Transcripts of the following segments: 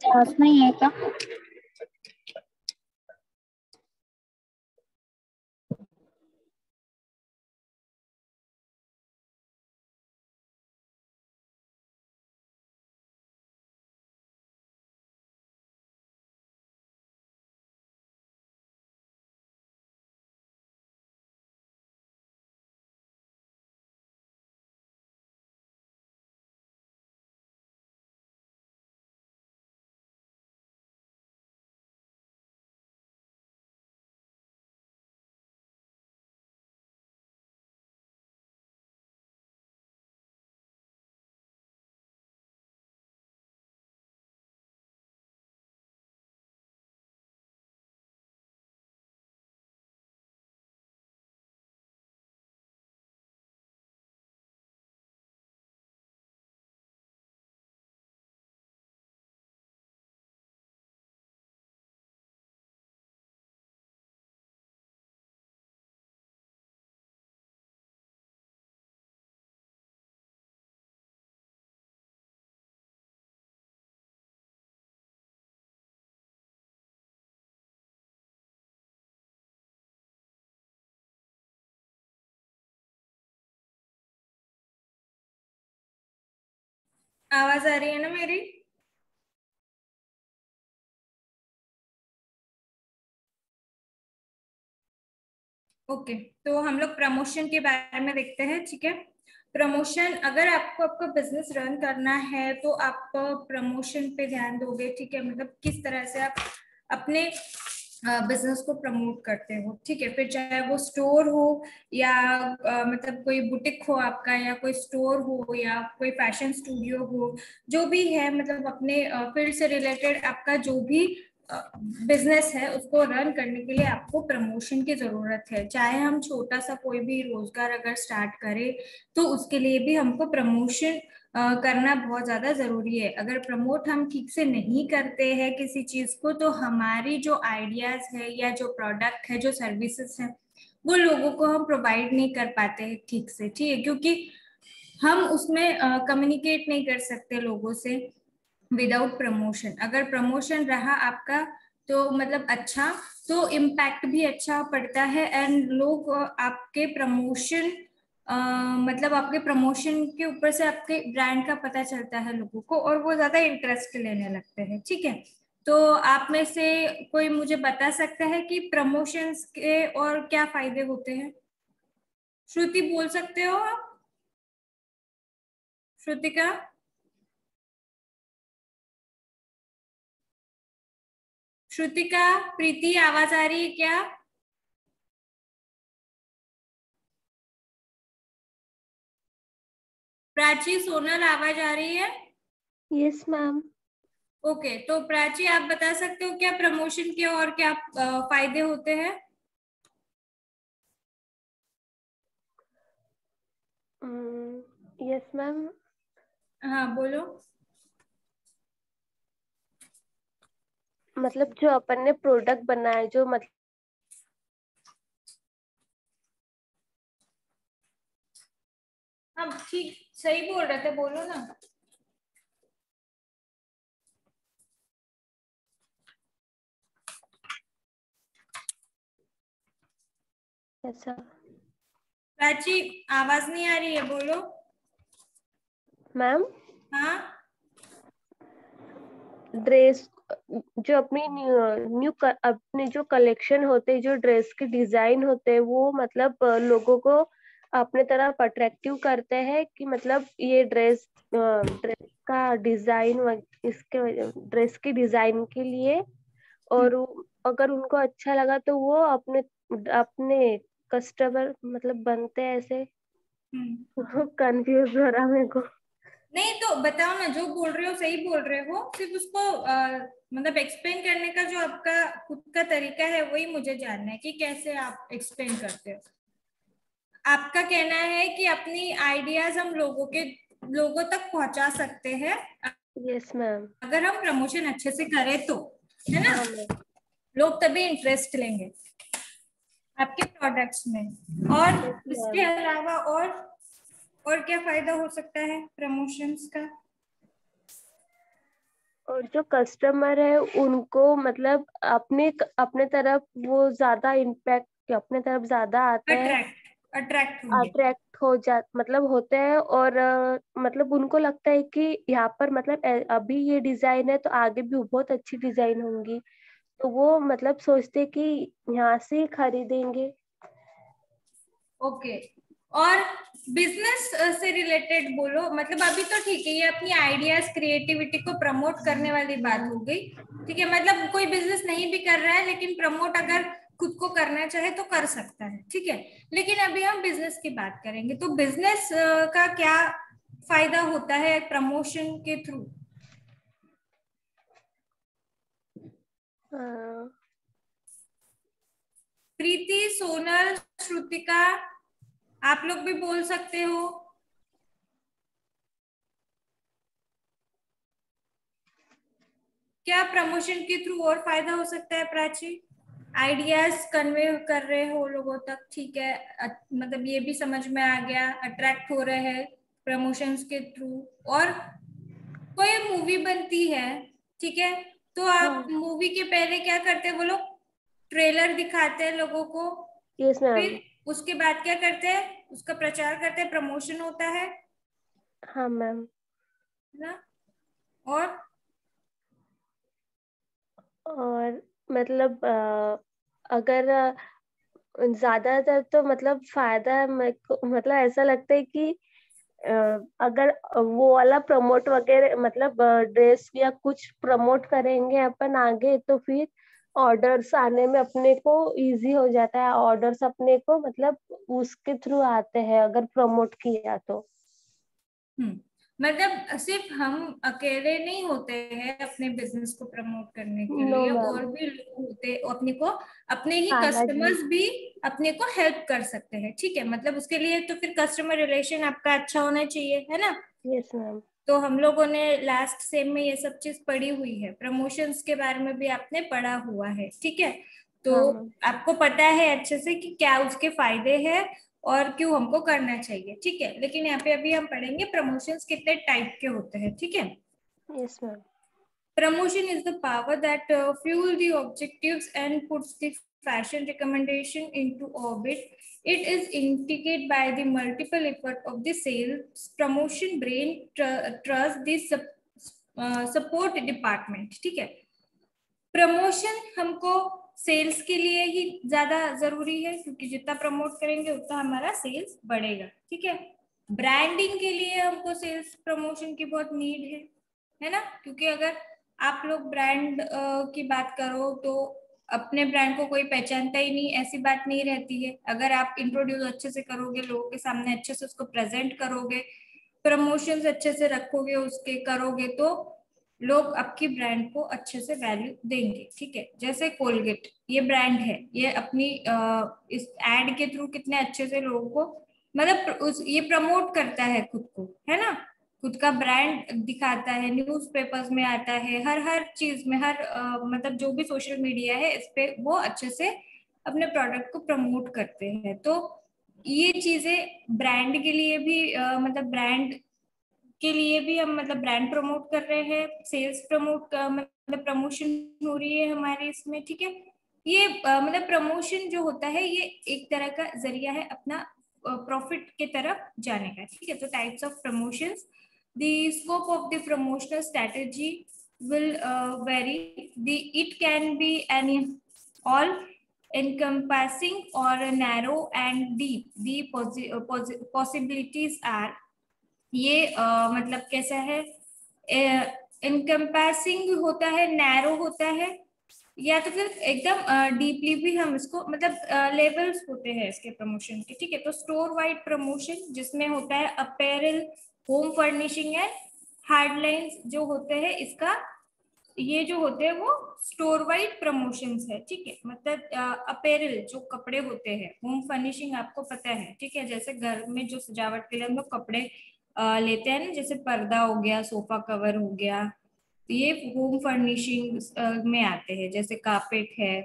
Class नहीं है क्या आवाज़ आ रही है ना मेरी? ओके okay, तो हम लोग प्रमोशन के बारे में देखते हैं ठीक है? प्रमोशन अगर आपको आपका बिज़नेस रन करना है तो आप प्रमोशन पे ध्यान दोगे ठीक है? मतलब किस तरह से आप अपने बिज़नेस को प्रमोट करते हो ठीक है? फिर चाहे वो स्टोर हो या आ, मतलब कोई बुटीक हो आपका या कोई स्टोर हो या कोई फ़ैशन स्टूडियो हो जो भी है मतलब अपने फ़ील्ड से रिलेटेड आपका जो भी बिज़नेस है उसको रन करने के लिए आपको प्रमोशन की ज़रूरत है। चाहे हम छोटा सा कोई भी रोज़गार अगर स्टार्ट करें तो उसके लिए भी हमको प्रमोशन करना बहुत ज़्यादा ज़रूरी है। अगर प्रमोट हम ठीक से नहीं करते हैं किसी चीज़ को तो हमारी जो आइडियाज़ है या जो प्रोडक्ट है जो सर्विसेज़ है वो लोगों को हम प्रोवाइड नहीं कर पाते हैं ठीक से ठीक है? क्योंकि हम उसमें कम्युनिकेट uh, नहीं कर सकते लोगों से विदाउट प्रमोशन अगर प्रमोशन रहा आपका तो मतलब अच्छा तो इम्पैक्ट भी अच्छा पड़ता है। एंड लोग आपके प्रमोशन मतलब आपके प्रमोशन के ऊपर से आपके ब्रांड का पता चलता है लोगों को और वो ज़्यादा इंटरेस्ट लेने लगते हैं, ठीक है? तो आप में से कोई मुझे बता सकता है कि प्रमोशंस के और क्या फ़ायदे होते हैं? श्रुति बोल सकते हो आप? श्रुतिका? श्रुतिका, प्रीति, आवाज़ आ रही है क्या? प्राची सोनल आवाज़ आ रही है? यस मैम ओके तो प्राची आप बता सकते हो क्या प्रमोशन के और क्या फ़ायदे होते हैं? यस मैम हाँ बोलो। मतलब जो अपन ने प्रोडक्ट बनाया जो मतलब हाँ ठीक सही बोल रहे थे बोलो ना। ऐसा प्राची आवाज़ नहीं आ रही है बोलो। मैम? हाँ? ड्रेस जो अपनी न्यू अपने जो कलेक्शन होते हैं जो ड्रेस के डिज़ाइन होते हैं वो मतलब लोगों को अपने तरफ़ अट्रैक्टिव करते हैं कि मतलब ये ड्रेस ड्रेस का डिज़ाइन इसके ड्रेस की डिज़ाइन के लिए और अगर उनको अच्छा लगा तो वो अपने अपने कस्टमर मतलब बनते हैं ऐसे। कंफ्यूज हो रहा मेरे को। नहीं तो बताओ ना जो बोल रहे हो सही बोल रहे हो सिर्फ़ उसको आ, मतलब एक्सप्लेन करने का जो आपका खुद का तरीका है वही मुझे जानना है कि कैसे आप एक्सप्लेन करते हो। आपका कहना है कि अपनी आइडियाज़ हम लोगों के लोगों तक पहुँचा सकते हैं? यस मैम अगर हम प्रमोशन अच्छे से करें तो है ना? लोग तभी इंटरेस्ट लेंगे आपके प्रोडक्ट्स में। और इसके अलावा और और क्या फ़ायदा हो सकता है प्रमोशंस का? और जो कस्टमर है उनको मतलब अपने अपने तरफ़ वो ज़्यादा इम्पैक्ट अपने तरफ़ ज़्यादा आता हैं। अट्रैक्ट अट्रैक्ट हो जा मतलब होते हैं और मतलब उनको लगता है कि यहाँ पर मतलब अभी ये डिज़ाइन है तो आगे भी बहुत अच्छी डिज़ाइन होंगी। तो वो मतलब सोचते कि यहाँ से खरीदेंगे। ओके। okay. और बिज़नेस से रिलेटेड बोलो मतलब अभी तो ठीक है ये अपनी आइडियाज़ क्रिएटिविटी को प्रमोट करने वाली बात हो गई। ठीक है मतलब कोई बिज़नेस नहीं भी कर रहा है लेकिन प्रमोट अगर खुद को करना चाहे तो कर सकता है ठीक है? लेकिन अभी हम बिज़नेस की बात करेंगे तो बिज़नेस का क्या फ़ायदा होता है प्रमोशन के थ्रू प्रीति सोनल श्रुतिका आप लोग भी बोल सकते हो। क्या प्रमोशन के थ्रू और फ़ायदा हो सकता है प्राची? आइडियाज़ कन्वे कर रहे हो लोगों तक ठीक है? मतलब ये भी समझ में आ गया अट्रैक्ट हो रहे हैं प्रमोशंस के थ्रू और कोई मूवी बनती है ठीक है? तो आप मूवी हाँ। के पहले क्या करते हैं वो लोग? ट्रेलर दिखाते हैं लोगों को yes, फिर उसके बाद क्या करते हैं? उसका प्रचार करते हैं प्रमोशन होता है। हाँ मैम ना? और और मतलब अगर ज़्यादातर तो मतलब फ़ायदा मतलब ऐसा लगता है कि अगर वो वाला प्रमोट वगैरह मतलब ड्रेस या कुछ प्रमोट करेंगे अपन आगे तो फिर ऑर्डर्स आने में अपने को इजी हो जाता है। ऑर्डर्स अपने को मतलब उसके थ्रू आते हैं, अगर प्रमोट किया तो। हम्म। मतलब सिर्फ़ हम अकेले नहीं होते हैं अपने बिज़नेस को प्रमोट करने के लिए और भी लोग होते अपने को अपने ही कस्टमर्स भी अपने को हेल्प कर सकते हैं ठीक है? मतलब उसके लिए तो फिर कस्टमर रिलेशन आपका अच्छा होना चाहिए है ना? यस मैम तो हम लोगों ने लास्ट सेम में ये सब चीज़ पढ़ी हुई है प्रमोशंस के बारे में भी आपने पढ़ा हुआ है ठीक है? तो हाँ। आपको पता है अच्छे से कि क्या उसके फ़ायदे हैं और क्यों हमको करना चाहिए ठीक है लेकिन यहाँ पे अभी हम पढ़ेंगे प्रमोशंस कितने टाइप के होते हैं ठीक है yes ma'am promotion is the power that uh, fuel the objectives and puts the fashion recommendation into orbit It is indicated by the multiple effort of the sales, promotion, brain, tr trust, the sub, uh, support department. ठीक है promotion हमको sales के लिए ही ज़्यादा ज़रूरी है, क्योंकि जितना प्रमोट करेंगे, उतना हमारा सेल्स बढ़ेगा, ठीक है? ब्रांडिंग के लिए हमको सेल्स प्रमोशन की बहुत नीड है है ना? क्योंकि अगर आप लोग ब्रांड की बात करो तो अपने ब्रांड को कोई पहचानता ही नहीं, ऐसी बात नहीं रहती है। अगर आप इंट्रोड्यूस अच्छे से करोगे, लोगों के सामने अच्छे से उसको प्रेजेंट करोगे प्रमोशन अच्छे से रखोगे, उसके करोगे तो लोग आपकी ब्रांड को अच्छे से वैल्यू देंगे ठीक है? जैसे कोलगेट ये ब्रांड है। ये अपनी आ, इस एड के थ्रू कितने अच्छे से लोगों को मतलब उस ये प्रमोट करता है खुद को है ना? खुद का ब्रांड दिखाता है न्यूज़ पेपर्स में आता है हर हर चीज़ में हर आ, मतलब जो भी सोशल मीडिया है इस पे वो अच्छे से अपने प्रोडक्ट को प्रमोट करते हैं। तो ये चीज़ें ब्रांड के लिए भी आ, मतलब ब्रांड के लिए भी हम मतलब ब्रांड प्रमोट कर रहे हैं सेल्स प्रमोट मतलब प्रमोशन हो रही है हमारे इसमें, ठीक है? ये मतलब प्रमोशन जो होता है, ये एक तरह का ज़रिया है अपना प्रॉफिट के तरफ़ जाने का, ठीक है? तो types of promotion the scope of the promotional strategy will vary the it can be an all encompassing or narrow and deep. The are ये uh, मतलब कैसा है? इनकम्पैसिंग होता है नैरो होता है या तो फिर एकदम डीपली भी हम इसको मतलब लेवल्स होते हैं इसके प्रमोशन के ठीक है? तो स्टोर वाइड प्रमोशन जिसमें होता है अपेरल होम फर्निशिंग है हार्डलाइंस जो होते हैं इसका ये जो होते हैं वो स्टोर वाइड प्रमोशन है ठीक है? मतलब अपेरल जो कपड़े होते हैं होम फर्निशिंग आपको पता है ठीक है? जैसे घर में जो सजावट के लिए हम लोग कपड़े लेते हैं ना, जैसे पर्दा हो गया, सोफा कवर हो गया तो ये होम फर्निशिंग में आते हैं, जैसे कार्पेट है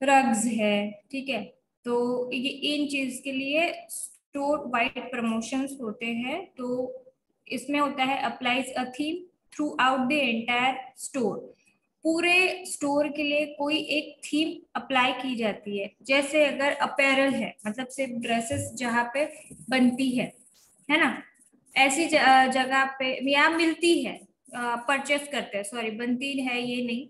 रग्स है, ठीक है? तो ये, इन चीज़ के लिए स्टोर वाइड प्रमोशंस होते हैं तो इसमें होता है applies a theme throughout the entire store पूरे स्टोर के लिए कोई एक थीम अप्लाई की जाती है। जैसे अगर अपेरल है मतलब सिर्फ़ ड्रेसेस जहाँ पे बनती है है ना? ऐसी जगह पे, या मिलती है परचेस करते हैं सॉरी बनती है ये नहीं।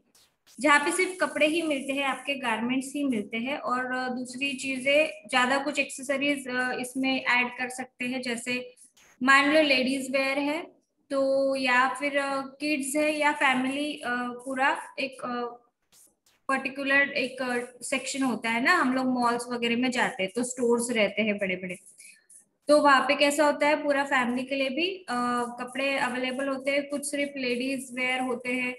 जहाँ पे सिर्फ़ कपड़े ही मिलते हैं, आपके गारमेंट्स ही मिलते हैं, और दूसरी चीज़ें, ज़्यादा कुछ एक्सेसरीज इसमें ऐड कर सकते हैं, जैसे मान लो लेडीज़ वेयर है तो या फिर किड्स है, या फैमिली पूरा एक पर्टिकुलर एक सेक्शन होता है ना, हम लोग मॉल्स वगैरह में जाते हैं तो स्टोर्स रहते हैं बड़े बड़े तो वहाँ पे कैसा होता है पूरा फैमिली के लिए भी आ, कपड़े अवेलेबल होते हैं कुछ सिर्फ़ लेडीज़ वेयर होते हैं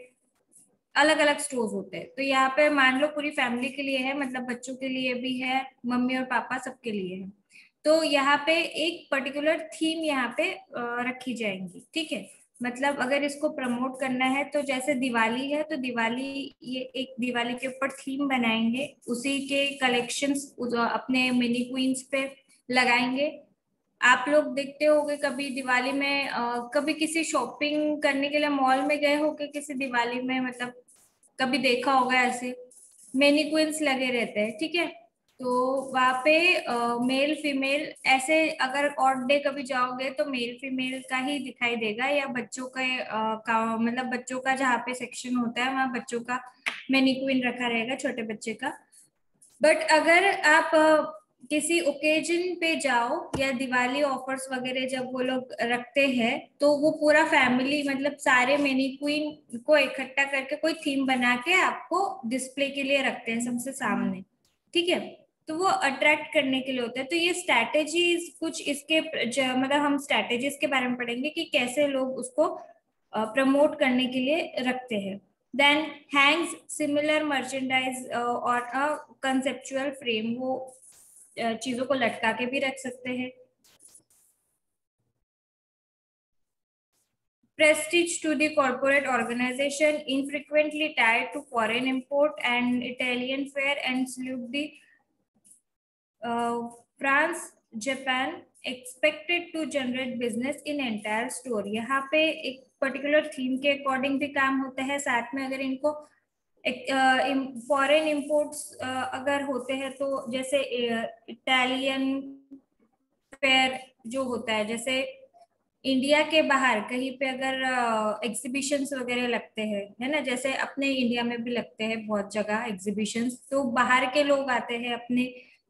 अलग अलग स्टोर होते हैं। तो यहाँ पे मान लो पूरी फैमिली के लिए है मतलब बच्चों के लिए भी है मम्मी और पापा सबके लिए है। तो यहाँ पे एक पर्टिकुलर थीम यहाँ पे रखी जाएँगी ठीक है? मतलब अगर इसको प्रमोट करना है तो जैसे दिवाली है तो दिवाली ये एक दिवाली के ऊपर थीम बनाएँगे उसी के कलेक्शंस अपने मिनी क्वींस पे लगाएँगे। आप लोग देखते होगे कभी दिवाली में आ, कभी किसी शॉपिंग करने के लिए मॉल में गए हो किसी दिवाली में मतलब कभी देखा होगा ऐसे? मेनी क्वींस लगे रहते हैं ठीक है? तो वहाँ पे मेल फीमेल ऐसे अगर ऑड डे कभी जाओगे तो मेल फीमेल का ही दिखाई देगा या बच्चों का, आ, का मतलब बच्चों का जहाँ पे सेक्शन होता है वहाँ बच्चों का मेनी रखा रहेगा छोटे बच्चे का। बट अगर आप किसी ओकेजन पे जाओ या दिवाली ऑफर्स वगैरह जब वो लोग रखते हैं तो वो पूरा फैमिली मतलब सारे मेनी क्वीन को इकट्ठा करके कोई थीम बना के आपको डिस्प्ले के लिए रखते हैं सबसे सामने। ठीक है? तो वो अट्रैक्ट करने के लिए होता है। तो ये स्ट्रैटेजीज कुछ इसके मतलब हम स्ट्रैटेजीज के बारे में पढ़ेंगे कि कैसे लोग उसको प्रमोट करने के लिए रखते हैं। देन हैंग्स सिमिलर मर्चेंडाइज और कंसेप्चुअल फ्रेम वो चीज़ों को लटका के भी रख सकते हैं। Prestige to corporate organization infrequently tied to foreign import and Italian fair and salute the France Japan expected to generate business in entire store यहाँ पे एक पर्टिकुलर थीम के अकॉर्डिंग भी काम होता है। साथ में अगर इनको uh, फॉरेन इंपोर्ट्स अगर होते हैं तो जैसे इटालियन फेयर जो होता है जैसे इंडिया के बाहर कहीं पे अगर एग्जीबिशंस वगैरह लगते हैं है ना? जैसे अपने इंडिया में भी लगते हैं बहुत जगह एग्जीबिशंस तो बाहर के लोग आते हैं अपने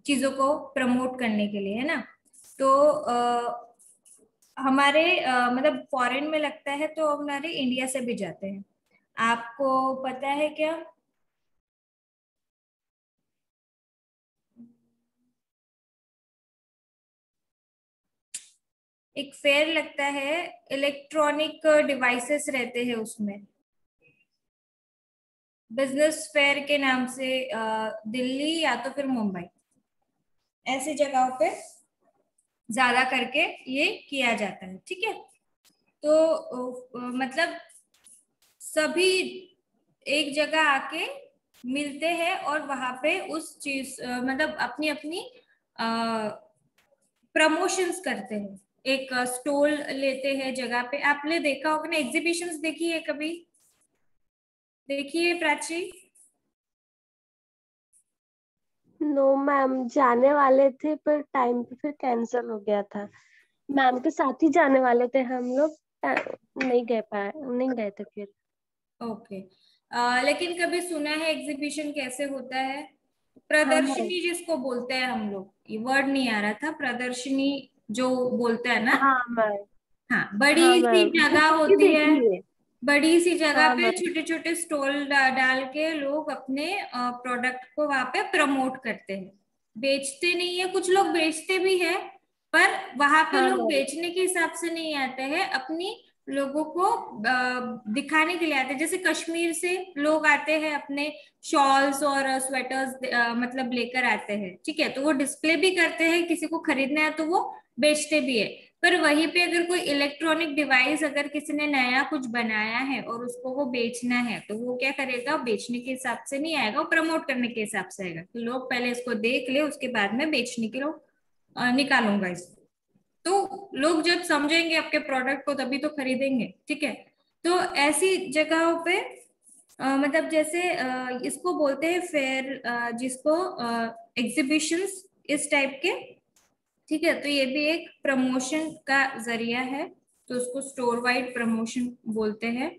चीज़ों को प्रमोट करने के लिए है ना? तो आ, हमारे आ, मतलब फॉरेन में लगता है तो हमारे इंडिया से भी जाते हैं। आपको पता है क्या? एक फेयर लगता है इलेक्ट्रॉनिक डिवाइसेस रहते हैं उसमें। बिज़नेस फेयर के नाम से दिल्ली या तो फिर मुंबई। ऐसी जगहों पे ज़्यादा करके ये किया जाता है, ठीक है? तो मतलब सभी एक जगह आके मिलते हैं और वहाँ पे उस चीज़ मतलब अपनी अपनी प्रमोशंस करते हैं। एक स्टॉल लेते हैं जगह पे। आपने देखा होगा ना एग्जीबिशंस देखी है कभी? देखिए प्राची? नो मैम जाने वाले थे पर टाइम पे फिर कैंसिल हो गया था। मैम के साथ ही जाने वाले थे हम लोग नहीं गए पाए नहीं गए थे फिर। ओके। okay. लेकिन कभी सुना है एग्जीबिशन कैसे होता है? प्रदर्शनी हाँ, जिसको बोलते हैं हम लोग। ये वर्ड नहीं आ रहा था प्रदर्शनी जो बोलते हैं ना? हाँ हाँ बड़ी हाँ, सी जगह होती है बड़ी सी जगह हाँ, पे छोटे छोटे स्टॉल डाल के लोग अपने प्रोडक्ट को वहाँ पे प्रमोट करते हैं। बेचते नहीं है कुछ लोग बेचते भी है पर वहाँ पे हाँ, लोग बेचने के हिसाब से नहीं आते हैं। अपनी लोगों को दिखाने के लिए आते हैं। जैसे कश्मीर से लोग आते हैं, अपने शॉल्स और स्वेटर्स मतलब लेकर आते हैं। ठीक है तो वो डिस्प्ले भी करते हैं, किसी को खरीदना है तो वो बेचते भी है। पर वहीं पे अगर कोई इलेक्ट्रॉनिक डिवाइस अगर किसी ने नया कुछ बनाया है और उसको वो बेचना है तो वो क्या करेगा? बेचने के हिसाब से नहीं आएगा, वो प्रमोट करने के हिसाब से आएगा। तो लोग पहले इसको देख ले, उसके बाद में बेचने के लिए निकालूँगा इसको। तो लोग जब समझेंगे आपके प्रोडक्ट को तभी तो खरीदेंगे ठीक है? तो ऐसी जगहों पे आ, मतलब जैसे आ, इसको बोलते हैं फेयर जिसको एग्जीबिशंस इस टाइप के ठीक है? तो ये भी एक प्रमोशन का ज़रिया है तो उसको स्टोर वाइड प्रमोशन बोलते हैं।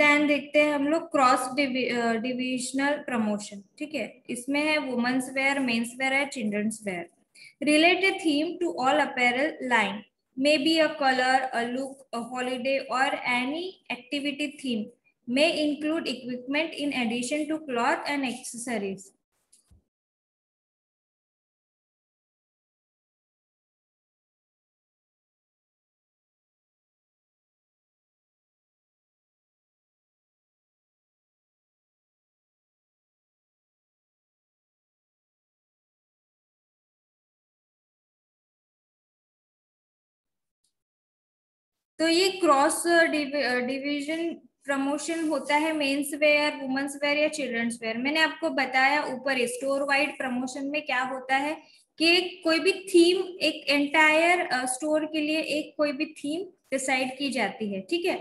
देन देखते हैं हम लोग क्रॉस डिविजनल प्रमोशन ठीक है? इसमें है वुमेन्स वेयर मेन्स वेयर है children's wear related theme to all apparel line may be a colour a look a holiday और any activity theme may include equipment in addition to cloth and accessories. तो ये cross division promotion होता है men's wear women's wear या children's wear मैंने आपको बताया ऊपर स्टोर वाइड प्रमोशन में क्या होता है कि कोई भी थीम एक एंटायर स्टोर के लिए एक कोई भी थीम डिसाइड की जाती है, ठीक है?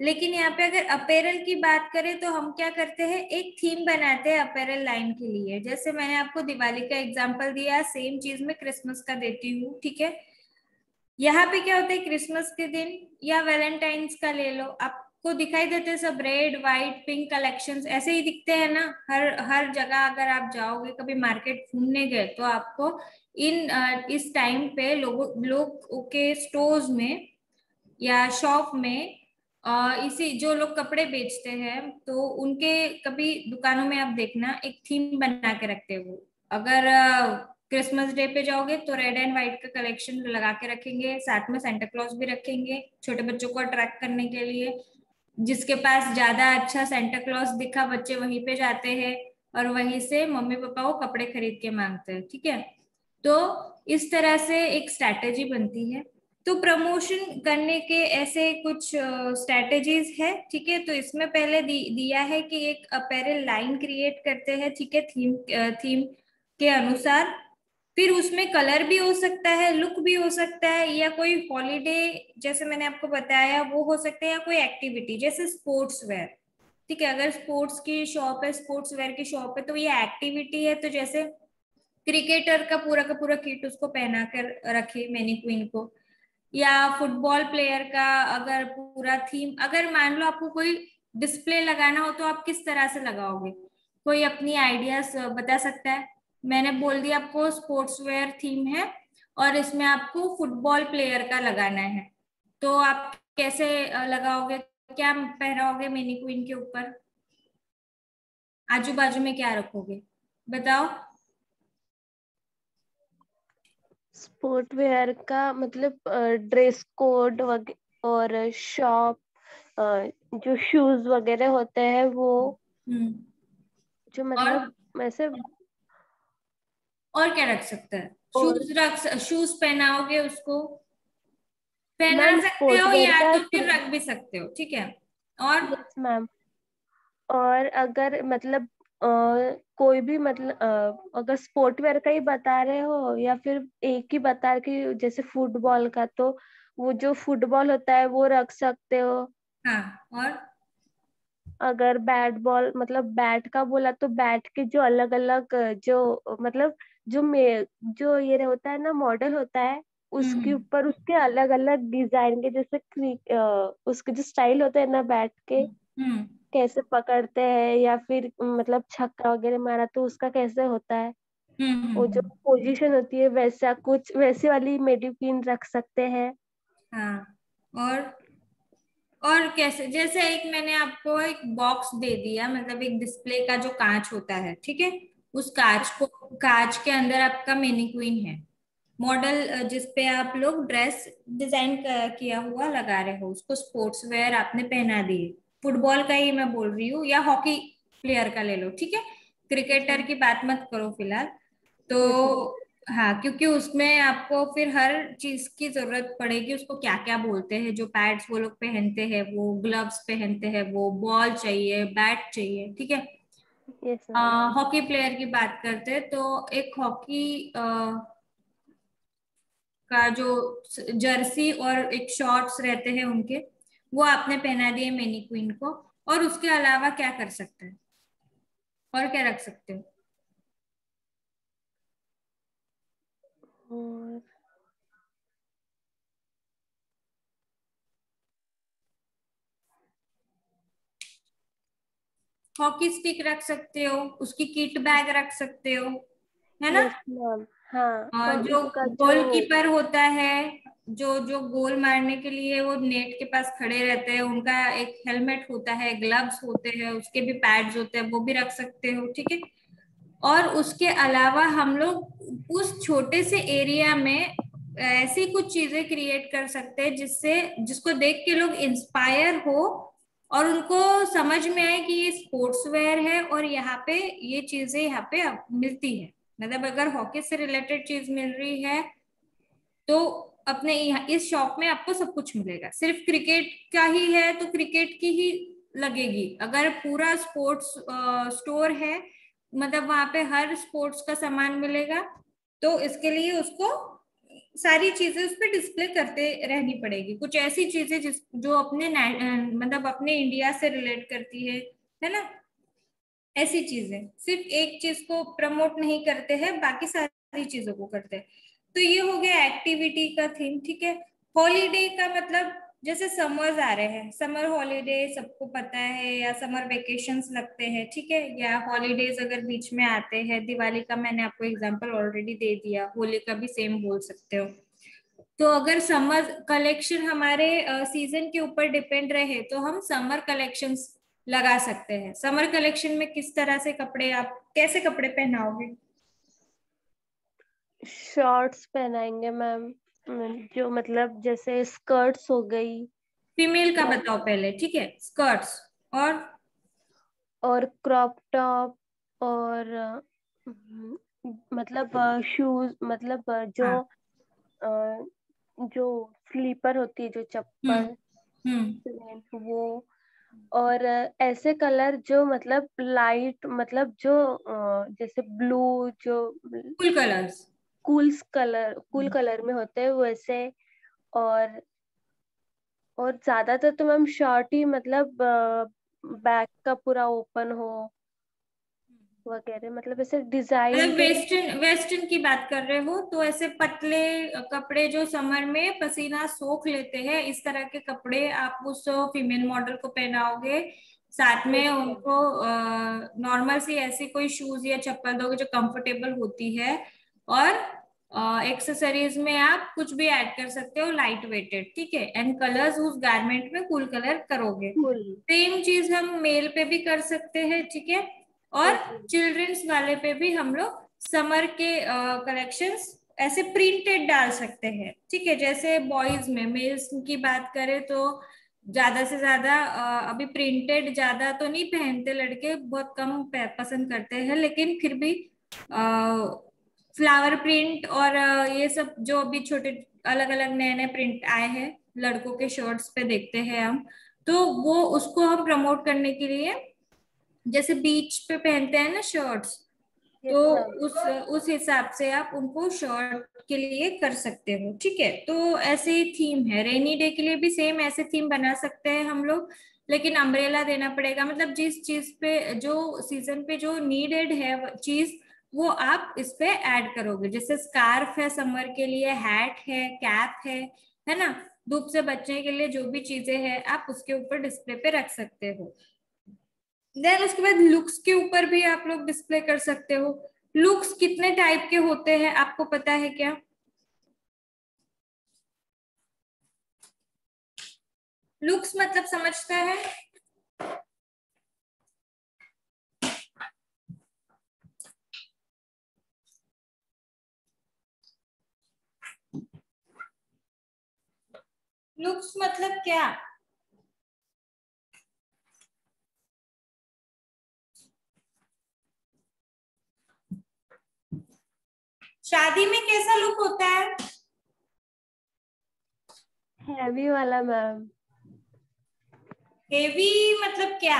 लेकिन यहाँ पे अगर अपेरल की बात करें तो हम क्या करते हैं, एक थीम बनाते हैं अपेरल लाइन के लिए। जैसे मैंने आपको दिवाली का एग्ज़ाम्पल दिया सेम चीज़ में क्रिसमस का देती हूँ, ठीक है? यहाँ पे क्या होता है क्रिसमस के दिन या वैलेंटाइंस का ले लो, आपको दिखाई देते सब रेड व्हाइट पिंक कलेक्शंस ऐसे ही दिखते हैं ना, हर हर जगह अगर आप जाओगे कभी मार्केट घूमने गए तो आपको इन इस टाइम पे लोगों, लोग के स्टोर्स में या शॉप में इसी जो लोग कपड़े बेचते हैं तो उनके कभी दुकानों में आप देखना, एक थीम बना के रखते हैं अगर क्रिसमस डे पे जाओगे तो रेड एंड व्हाइट का कलेक्शन लगा के रखेंगे, साथ में सेंटा क्लॉज भी रखेंगे छोटे बच्चों को अट्रैक्ट करने के लिए। जिसके पास ज़्यादा अच्छा सेंटा क्लॉज दिखा, बच्चे वहीं पे जाते हैं और वहीं से मम्मी पापा को कपड़े खरीद के मांगते हैं, ठीक है? तो इस तरह से एक स्ट्रैटेजी बनती है। तो प्रमोशन करने के ऐसे कुछ स्ट्रैटेजीज है, ठीक है? तो इसमें पहले दिया है कि एक अपेरल लाइन क्रिएट करते हैं, ठीक है? थीम थीम के अनुसार। फिर उसमें कलर भी हो सकता है लुक भी हो सकता है, या कोई हॉलीडे जैसे मैंने आपको बताया, वो हो सकता है, या कोई एक्टिविटी जैसे स्पोर्ट्स वेयर ठीक है? अगर स्पोर्ट्स की शॉप है स्पोर्ट्स वेयर की शॉप है तो ये एक्टिविटी है तो जैसे क्रिकेटर का पूरा का पूरा किट उसको पहना कर रखे, मैनी क्वीन को, या फुटबॉल प्लेयर का अगर पूरा थीम अगर मान लो आपको कोई डिस्प्ले लगाना हो तो आप किस तरह से लगाओगे? कोई अपनी आइडियाज़ बता सकता है? मैंने बोल दिया आपको स्पोर्ट्स वेयर थीम है और इसमें आपको फुटबॉल प्लेयर का लगाना है। तो आप कैसे लगाओगे? क्या पहनाओगे मिनी क्वीन के ऊपर? आजू बाजू में क्या रखोगे? बताओ। स्पोर्ट वेयर का मतलब ड्रेस कोड और शॉप जो शूज़ वगैरह होते हैं वो हम्म। जो मतलब वैसे और क्या रख सकता है? शूज़ रख शूज़ पहनाओगे उसको? पहना सकते हो या तो फिर रख भी सकते हो ठीक है? और मैम और अगर मतलब आ, कोई भी मतलब अगर स्पोर्ट वेयर का ही बता रहे हो या फिर एक ही बता रहे जैसे फुटबॉल का तो वो जो फुटबॉल होता है वो रख सकते हो। हाँ और? अगर बैट बॉल मतलब बैट का बोला तो बैट के जो अलग अलग जो मतलब जो मे जो ये होता है ना मॉडल होता है उसके हम्म। ऊपर उसके अलग अलग डिज़ाइन के जैसे उसके जो स्टाइल होते हैं ना बैट के हम्म। कैसे पकड़ते हैं या फिर मतलब छक्का वगैरह मारा तो उसका कैसे होता है हम्म, वो जो पोजीशन होती है वैसा कुछ वैसे वाली मेडिपिन रख सकते हैं हाँ और और कैसे जैसे एक मैंने आपको एक बॉक्स दे दिया मतलब एक डिस्प्ले का जो कांच होता है ठीक है उस कांच को, कांच के अंदर आपका मेनी क्वीन है। मॉडल जिसपे आप लोग ड्रेस डिज़ाइन किया हुआ लगा रहे हो, उसको स्पोर्ट्स वेयर आपने पहना दिए। फुटबॉल का ही मैं बोल रही हूँ, या हॉकी प्लेयर का ले लो, ठीक है? क्रिकेटर की बात मत करो फ़िलहाल। तो हाँ क्योंकि उसमें आपको फिर हर चीज़ की ज़रूरत पड़ेगी, उसको क्या क्या बोलते हैं, जो पैड्स वो लोग पहनते हैं, वो ग्लव्स पहनते हैं, वो बॉल चाहिए बैट चाहिए, ठीक है? Yes, हॉकी प्लेयर की बात करते हैं तो एक हॉकी का जो जर्सी और एक शॉर्ट्स रहते हैं उनके वो आपने पहना दिए मेनी क्वीन को और उसके अलावा क्या कर सकते हैं? और क्या रख सकते हो? और हॉकी स्टिक रख सकते हो उसकी किट बैग रख सकते हो है ना? Yes, हाँ जो गोल कीपर होता है जो जो गोल मारने के लिए वो नेट के पास खड़े रहते हैं उनका एक हेलमेट होता है ग्लव्स होते हैं उसके भी पैड्स होते हैं वो भी रख सकते हो ठीक है? और उसके अलावा हम लोग उस छोटे से एरिया में ऐसी कुछ चीज़ें क्रिएट कर सकते हैं जिससे जिसको देख के लोग इंस्पायर हो और उनको समझ में आए कि ये स्पोर्ट्स वेयर है और यहाँ पे ये चीज़ें यहाँ पे मिलती है। मतलब अगर हॉकी से रिलेटेड चीज़ मिल रही है तो अपने इस शॉप में आपको सब कुछ मिलेगा। सिर्फ़ क्रिकेट का ही है तो क्रिकेट की ही लगेगी। अगर पूरा स्पोर्ट्स स्टोर है मतलब वहाँ पे हर स्पोर्ट्स का सामान मिलेगा तो इसके लिए उसको सारी चीज़ें उस पर डिस्प्ले करते रहनी पड़ेगी। कुछ ऐसी चीज़ें जिस, जो अपने मतलब अपने इंडिया से रिलेट करती है है ना? ऐसी चीज़ें। सिर्फ़ एक चीज़ को प्रमोट नहीं करते हैं, बाकी सारी चीज़ों को करते हैं। तो ये हो गया एक्टिविटी का थीम ठीक है? हॉलीडे का मतलब जैसे समर्स आ रहे हैं समर हॉलीडे सबको पता है या समर वेकेशंस लगते हैं, ठीक है? या हॉलीडेज अगर बीच में आते हैं, दिवाली का मैंने आपको एग्जांपल ऑलरेडी दे दिया, होली का भी सेम बोल सकते हो। तो अगर समर कलेक्शन हमारे सीज़न के ऊपर डिपेंड रहे तो हम समर कलेक्शंस लगा सकते हैं। समर कलेक्शन में किस तरह से कपड़े आप, कैसे कपड़े पहनाओगे? शॉर्ट्स पहनाएँगे मैम जो मतलब जैसे स्कर्ट्स हो गई। फीमेल का बताओ पहले ठीक है? स्कर्ट्स और? और क्रॉप टॉप और मतलब शूज़ मतलब जो हाँ. जो स्लीपर होती है जो चप्पल हम्म, हम्म। वो। और ऐसे कलर जो मतलब लाइट मतलब जो जैसे ब्लू जो full colours cool colour cool colour में होते हैं वैसे और और ज़्यादातर तो मैम शर्ट ही मतलब बैक का पूरा ओपन हो वगैरह मतलब ऐसे डिज़ाइन वेस्टर्न वेस्टर्न की बात कर रहे हो तो ऐसे पतले कपड़े जो समर में पसीना सोख लेते हैं इस तरह के कपड़े आप उस फीमेल मॉडल को पहनाओगे। साथ में उनको नॉर्मल सी ऐसी कोई शूज़ या चप्पल दोगे जो कंफर्टेबल होती है। और एक्सेसरीज uh, में आप कुछ भी ऐड कर सकते हो लाइट वेटेड ठीक है? एंड कलर्स उस गारमेंट में कूल कलर करोगे। सेम चीज़ हम मेल पे भी कर सकते हैं ठीक है? और चिल्ड्रंस वाले पे भी हम लोग समर के कलेक्शंस uh, ऐसे प्रिंटेड डाल सकते हैं ठीक है? जैसे बॉयज़ में मेल्स की बात करें तो ज़्यादा से ज़्यादा अभी प्रिंटेड ज़्यादा तो नहीं पहनते लड़के बहुत कम पसंद करते हैं लेकिन फिर भी फ्लावर प्रिंट और ये सब जो अभी छोटे अलग अलग नए नए प्रिंट आए हैं लड़कों के शर्ट्स पे देखते हैं हम तो वो उसको हम प्रमोट करने के लिए जैसे बीच पे पहनते हैं ना शर्ट्स तो उस उस हिसाब से आप उनको शर्ट के लिए कर सकते हो ठीक है? तो ऐसे ही थीम है रेनी डे के लिए भी सेम ऐसे थीम बना सकते हैं हम लोग लेकिन अम्ब्रेला देना पड़ेगा मतलब जिस चीज़ पे जो सीज़न पे जो नीडेड है चीज़ वो आप इस पे ऐड करोगे। जैसे स्कार्फ है समर के लिए हैट है कैप है है ना? धूप से बचने के लिए जो भी चीज़ें हैं, आप उसके ऊपर डिस्प्ले पे रख सकते हो। देन उसके बाद लुक्स के ऊपर भी आप लोग डिस्प्ले कर सकते हो। लुक्स कितने टाइप के होते हैं, आपको पता है क्या? लुक्स मतलब समझता है? लुक्स मतलब क्या? शादी में कैसा लुक होता है? हैवी वाला मैम हेवी मतलब क्या?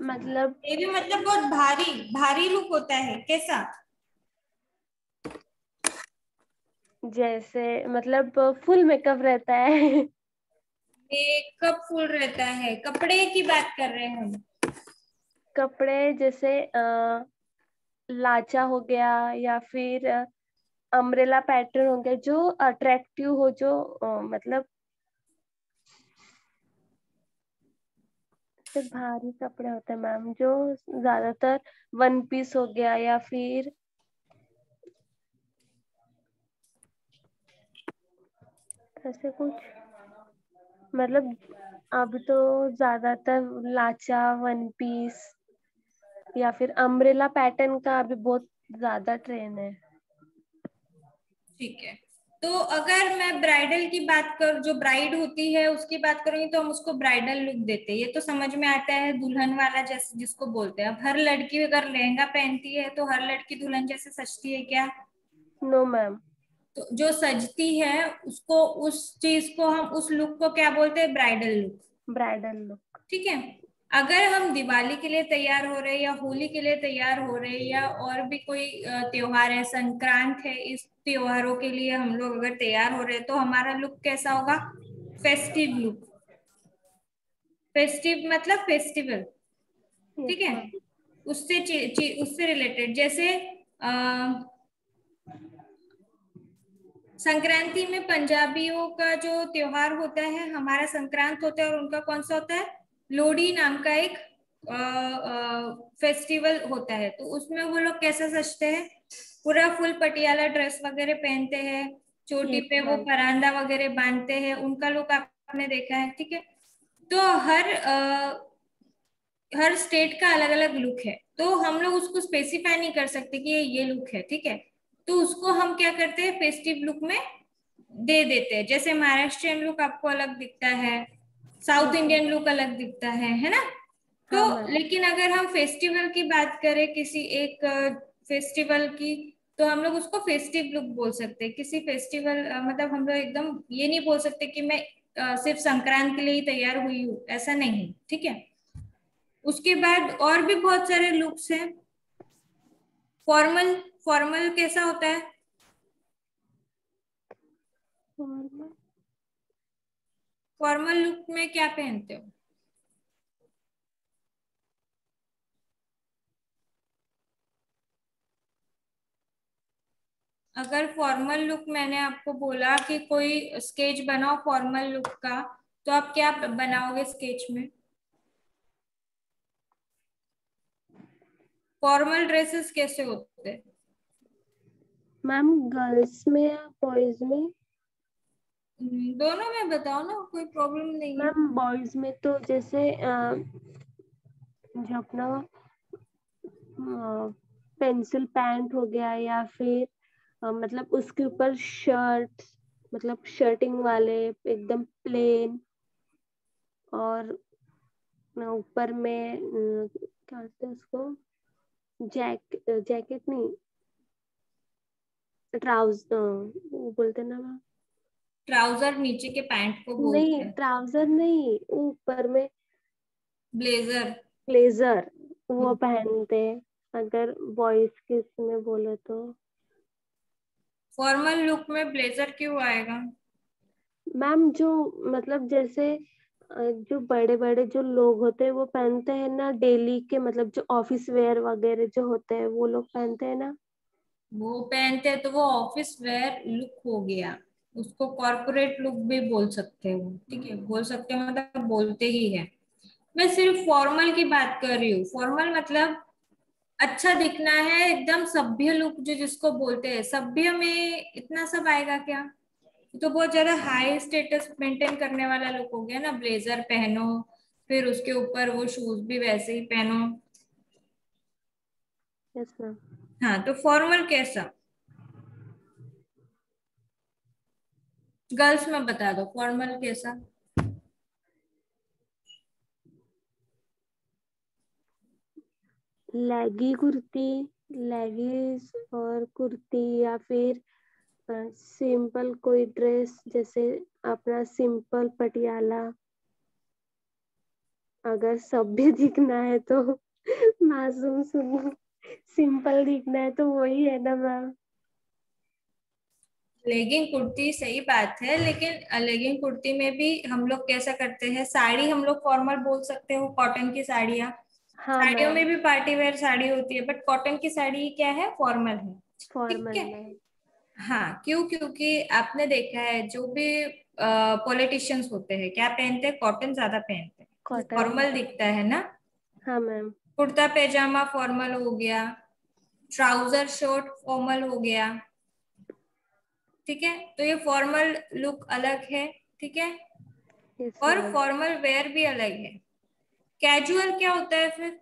मतलब हेवी मतलब बहुत भारी भारी लुक होता है कैसा? जैसे मतलब फुल मेकअप रहता है। मेकअप फुल रहता है। कपड़े की बात कर रहे हैं हम। कपड़े जैसे आ, लाचा हो गया या फिर अम्ब्रेला पैटर्न हो गया जो अट्रैक्टिव हो जो आ, मतलब भारी कपड़े होते हैं मैम जो ज़्यादातर वन पीस हो गया या फिर ऐसे कुछ? मतलब अब तो ज़्यादातर लाचा वन पीस या फिर अम्ब्रेला पैटर्न का अभी बहुत ज़्यादा ट्रेन है। ठीक है। तो अगर मैं ब्राइडल की बात कर जो ब्राइड होती है उसकी बात करूँगी तो हम उसको ब्राइडल लुक देते हैं। ये तो समझ में आता है दुल्हन वाला जैसे जिसको बोलते हैं। अब हर लड़की अगर लहंगा पहनती है तो हर लड़की दुल्हन जैसे सजती है क्या? नो no, मैम तो जो सजती है उसको उस चीज़ को हम उस लुक को क्या बोलते हैं? ब्राइडल लुक ब्राइडल लुक ठीक है? अगर हम दिवाली के लिए तैयार हो रहे हैं या होली के लिए तैयार हो रहे हैं या और भी कोई त्योहार है संक्रांत है इस त्योहारों के लिए हम लोग अगर तैयार हो रहे हैं तो हमारा लुक कैसा होगा? फेस्टिव लुक फेस्टिव मतलब फेस्टिवल ठीक है? उससे उससे रिलेटेड जैसे आ, संक्रांति में पंजाबियों का जो त्योहार होता है हमारा संक्रांत होता है और उनका कौन सा होता है? लोहड़ी नाम का एक आ, आ, फेस्टिवल होता है। तो उसमें वो लोग कैसा सजते हैं? पूरा फुल पटियाला ड्रेस वगैरह पहनते हैं चोटी पे वो परांदा वगैरह बांधते हैं उनका लुक आपने देखा है ठीक है? तो हर आ, हर स्टेट का अलग अलग लुक है। तो हम लोग उसको स्पेसिफाई नहीं कर सकते कि ये ये लुक है ठीक है? तो उसको हम क्या करते हैं फेस्टिव लुक में दे देते हैं। जैसे महाराष्ट्रियन लुक आपको अलग दिखता है साउथ इंडियन लुक अलग दिखता है है ना? तो हाँ, लेकिन अगर हम फेस्टिवल की बात करें किसी एक फेस्टिवल की तो हम लोग उसको फेस्टिव लुक बोल सकते हैं। किसी फेस्टिवल मतलब हम लोग एकदम ये नहीं बोल सकते कि मैं सिर्फ़ संक्रांत के लिए ही तैयार हुई हूँ ऐसा नहीं ठीक है? उसके बाद और भी बहुत सारे लुक्स हैं। फॉर्मल फॉर्मल कैसा होता है? फॉर्मल? लुक में क्या पहनते हो? अगर फॉर्मल लुक मैंने आपको बोला कि कोई स्केच बनाओ फॉर्मल लुक का तो आप क्या बनाओगे स्केच में? फॉर्मल ड्रेसेस कैसे होते हैं? मैम गर्ल्स में या बॉयज़ में? हम्म, दोनों में बताओ ना कोई प्रॉब्लम नहीं। मैम बॉयज़ में तो जैसे जो अपना पेंसिल पैंट हो गया या फिर मतलब उसके ऊपर शर्ट मतलब शर्टिंग वाले एकदम प्लेन और ऊपर में क्या बोलते हैं उसको? जैक जैकेट नहीं ट्राउज़र वो बोलते ना मैम ट्राउज़र नीचे के पैंट को बोलते नहीं ट्राउज़र नहीं ऊपर में। ब्लेजर। ब्लेजर वो हम्म। पहनते अगर बॉयज़ के इसमें बोले तो। फॉर्मल लुक में ब्लेजर क्यों आएगा? मैम जो मतलब जैसे जो बड़े बड़े जो लोग होते हैं वो पहनते हैं ना डेली के मतलब जो ऑफ़िस वेयर वगैरह जो होते हैं वो लोग पहनते हैं ना। वो पहनते हैं तो वो ऑफ़िस वेयर लुक हो गया। उसको कॉर्पोरेट लुक भी बोल सकते हो ठीक है? बोल सकते हैं मतलब बोलते ही है। मैं सिर्फ़ फॉर्मल की बात कर रही हूँ। फॉर्मल मतलब अच्छा दिखना है एकदम सभ्य लुक जो जिसको बोलते हैं। सभ्य में इतना सब आएगा क्या? तो बहुत ज़्यादा हाई स्टेटस मेंटेन करने वाला लुक हो गया ना। ब्लेजर पहनो फिर उसके ऊपर वो शूज़ भी वैसे ही पहनो। Yes, हाँ तो फॉर्मल कैसा? गर्ल्स में बता दो फॉर्मल कैसा? लेगी कुर्ती लेगिस और कुर्ती या फिर सिंपल कोई ड्रेस जैसे अपना सिंपल पटियाला। अगर भी दिखना है तो मासूम सुनो। सिंपल दिखना है तो वही है ना मैम। लेगिंग कुर्ती सही बात है लेकिन लेगिंग कुर्ती में भी हम लोग कैसा करते हैं साड़ी हम लोग फॉर्मल बोल सकते हो कॉटन की साड़ियाँ। हाँ, साड़ियों में भी पार्टी वेयर साड़ी होती है बट कॉटन की साड़ी क्या है फॉर्मल है। फॉर्मल है? हाँ। क्यों? क्योंकि आपने देखा है जो भी पॉलिटिशियंस होते हैं क्या पहनते हैं? कॉटन ज़्यादा पहनते हैं। फॉर्मल दिखता है ना? हाँ मैम। कुर्ता पैजामा फॉर्मल हो गया ट्राउज़र शर्ट फॉर्मल हो गया। ठीक है? तो ये फॉर्मल लुक अलग है ठीक है? Yes, और फॉर्मल वेयर भी अलग है। कैजुअल क्या होता है फिर?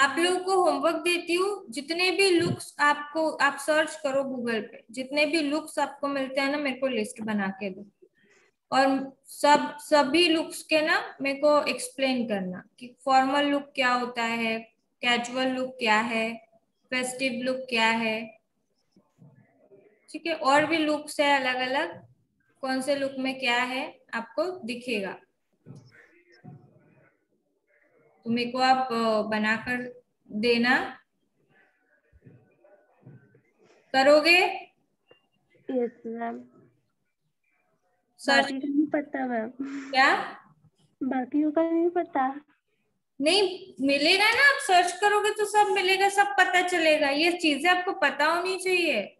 आप लोगों को होमवर्क देती हूँ। जितने भी लुक्स आपको आप सर्च करो गूगल पे। जितने भी लुक्स आपको मिलते हैं ना मेरे को लिस्ट बना के दो। और सब, सभी लुक्स के ना मेरे को एक्सप्लेन करना कि फॉर्मल लुक क्या होता है कैजुअल लुक क्या है फेस्टिव लुक क्या है। ठीक है, और भी लुक्स है अलग अलग कौन से लुक में क्या है, आपको दिखेगा। तो मेरे को आप बनाकर देना। करोगे? यस मैम सर्च नहीं पता मैम। क्या? बाकियों का नहीं पता। नहीं मिलेगा ना? आप सर्च करोगे तो सब मिलेगा सब पता चलेगा। ये चीज़ें आपको पता होनी चाहिए।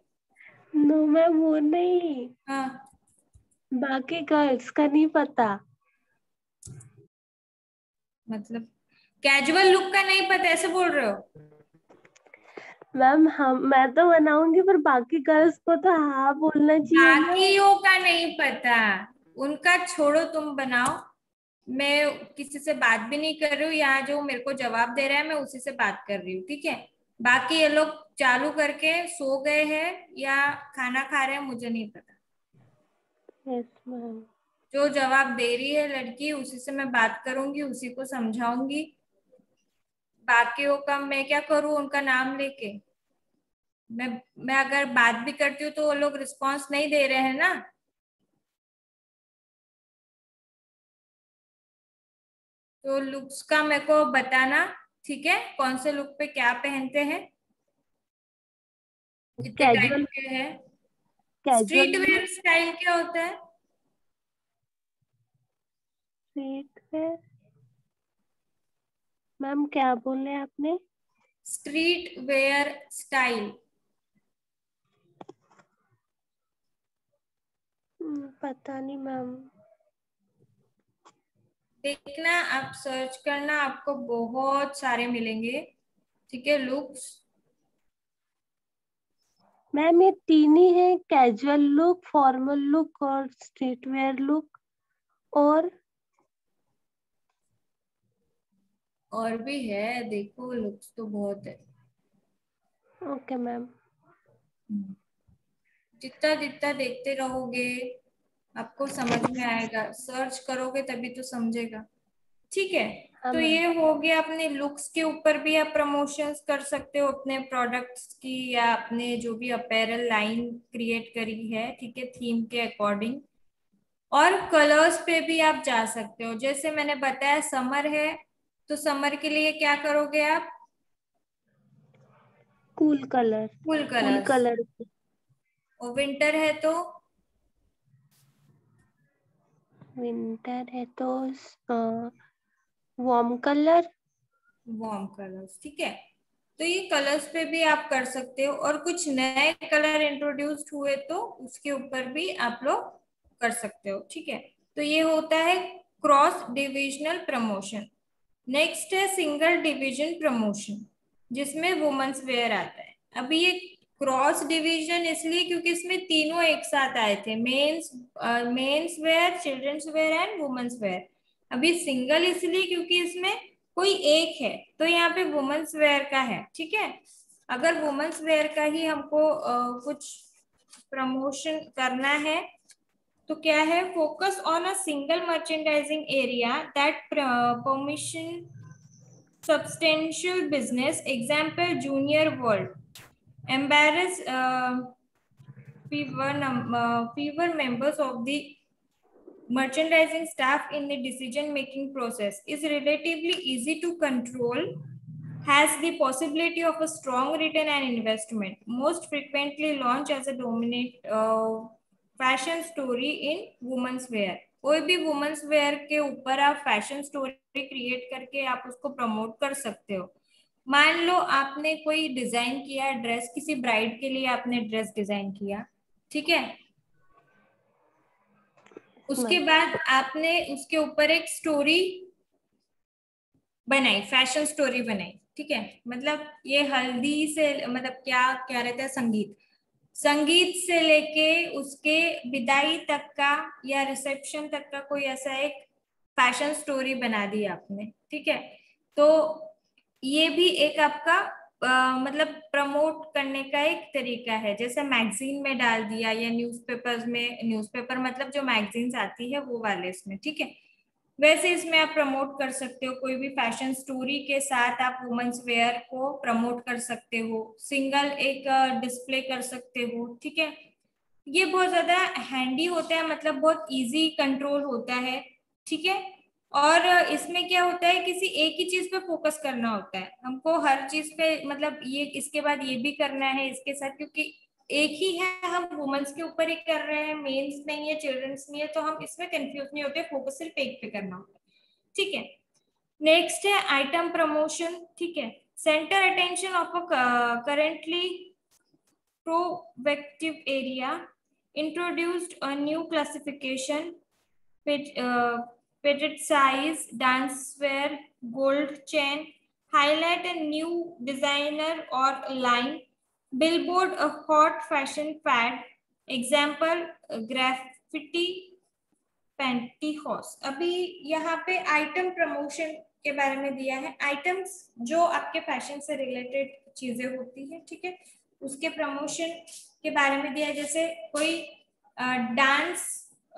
नो मैम वो नहीं। हाँ। बाकी गर्ल्स का नहीं पता। मतलब कैजुअल लुक का नहीं पता ऐसे बोल रहे हो? मैम हम मैं तो बनाऊँगी पर बाकी गर्ल्स को तो हाँ बोलना चाहिए बाकियों का नहीं पता। उनका छोड़ो तुम बनाओ। मैं किसी से बात भी नहीं कर रही हूँ। यहाँ जो मेरे को जवाब दे रहा है मैं उसी से बात कर रही हूँ ठीक है? बाकी ये लोग चालू करके सो गए हैं या खाना खा रहे हैं मुझे नहीं पता। Yes, जो जवाब दे रही है लड़की उसी से मैं बात करूँगी उसी को समझाऊँगी। बाकियों का मैं क्या करूँ उनका नाम लेके? मैं मैं अगर बात भी करती हूँ तो वो लोग रिस्पॉन्स नहीं दे रहे हैं ना? तो लुक्स का मेरे को बताना ठीक है? कौन से लुक पे क्या पहनते हैं? कैजुअल है? स्ट्रीट वेयर स्टाइल क्या होता है? स्ट्रीट वेयर मैम क्या बोले आपने? Street wear style. पता नहीं मैम। देखना आप सर्च करना आपको बहुत सारे मिलेंगे। ठीक है लुक्स मैम ये तीन ही है कैजुअल लुक फॉर्मल लुक और स्ट्रीट वेयर लुक और और भी है देखो लुक्स तो बहुत है। ओके मैम जितना जितना देखते रहोगे आपको समझ में आएगा। सर्च करोगे तभी तो समझेगा। ठीक है? हाँ तो ये हो गया अपने लुक्स के ऊपर भी आप प्रमोशंस कर सकते हो अपने प्रोडक्ट्स की या अपने जो भी अपेरल लाइन क्रिएट करी है ठीक है थीम के अकॉर्डिंग और कलर्स पे भी आप जा सकते हो। जैसे मैंने बताया समर है तो समर के लिए क्या करोगे आप? Cool colour. Cool colour colour. और विंटर है तो? विंटर है तो वार्म कलर। वार्म कलर्स ठीक है। तो ये कलर्स पे भी आप कर सकते हो और कुछ नए कलर इंट्रोड्यूस्ड हुए तो उसके ऊपर भी आप लोग कर सकते हो ठीक है। तो ये होता है क्रॉस डिविजनल प्रमोशन नेक्स्ट है सिंगल डिवीज़न प्रमोशन जिसमें वुमेन्स वेयर आता है। अभी ये क्रॉस डिवीज़न इसलिए क्योंकि इसमें तीनों एक साथ आए थे men's men's wear children's wear and women's wear अभी सिंगल इसलिए क्योंकि इसमें कोई एक है तो यहाँ पे वुमेन्स वेयर का है ठीक है? अगर वुमेन्स वेयर का ही हमको uh, कुछ प्रमोशन करना है तो क्या है focus on a single merchandising area that permission substantial business example junior world embarrass uh, fewer, uh, fewer members of the merchandising staff in the decision making process is relatively easy to control has the possibility of a strong return and investment most frequently launch as a dominant uh, fashion story in women's wear कोई भी women's wear के ऊपर आप fashion story create करके आप उसको promote कर सकते हो। मान लो आपने कोई डिज़ाइन किया ड्रेस किसी ब्राइड के लिए आपने ड्रेस डिज़ाइन किया ठीक है? उसके बाद आपने उसके ऊपर एक स्टोरी बनाई फ़ैशन स्टोरी बनाई ठीक है? मतलब ये हल्दी से मतलब क्या क्या रहता है संगीत। संगीत से लेके उसके विदाई तक का या रिसेप्शन तक का कोई ऐसा एक फ़ैशन स्टोरी बना दी आपने ठीक है? तो ये भी एक आपका आ, मतलब प्रमोट करने का एक तरीका है। जैसे मैगजीन में डाल दिया या न्यूज़पेपर्स में न्यूज़पेपर मतलब जो मैगजीन्स आती है वो वाले इसमें ठीक है? वैसे इसमें आप प्रमोट कर सकते हो, कोई भी फ़ैशन स्टोरी के साथ आप वुमेन्स वेयर को प्रमोट कर सकते हो सिंगल एक डिस्प्ले कर सकते हो, ठीक है? ये बहुत ज़्यादा हैंडी होता है मतलब बहुत इजी कंट्रोल होता है, ठीक है? और इसमें क्या होता है, किसी एक ही चीज़ पे फोकस करना होता है। हमको हर चीज़ पे मतलब ये, इसके बाद ये भी करना है, इसके साथ, क्योंकि एक ही है, हम वुमेन्स के ऊपर ही कर रहे हैं मेन्स नहीं है चिल्ड्रंस नहीं है तो हम इसमें कंफ्यूज नहीं होते फोकस सिर्फ़ एक पे करना होता है। ठीक है? नेक्स्ट है आइटम प्रमोशन ठीक है? Centre attention of a currently provocative area introduced a new classification petite size dance wear gold chain highlight a new designer or line Billboard, a hot fashion fad. Example, graffiti pantyhose. अभी यहाँ पे item promotion के बारे में दिया है। Items जो आपके फ़ैशन से रिलेटेड चीज़ें होती है ठीक है? उसके प्रमोशन के बारे में दिया जैसे कोई डांस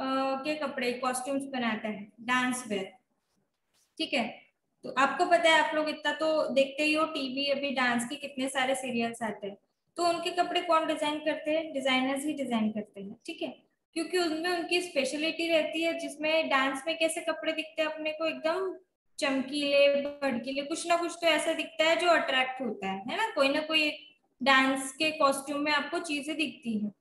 के कपड़े कॉस्ट्यूम्स बनाता है डांस वेयर ठीक है? तो आपको पता है आप लोग इतना तो देखते ही हो टीवी अभी डांस के कितने सारे सीरियल्स आते हैं। तो उनके कपड़े कौन डिज़ाइन करते हैं? डिजाइनर्स ही डिज़ाइन करते हैं ठीक है? क्योंकि उनमें उनकी स्पेशलिटी रहती है जिसमें डांस में कैसे कपड़े दिखते हैं अपने को एकदम चमकीले भड़कीले कुछ ना कुछ तो ऐसा दिखता है जो अट्रैक्ट होता है है ना? कोई ना कोई डांस के कॉस्ट्यूम में आपको चीज़ें दिखती हैं।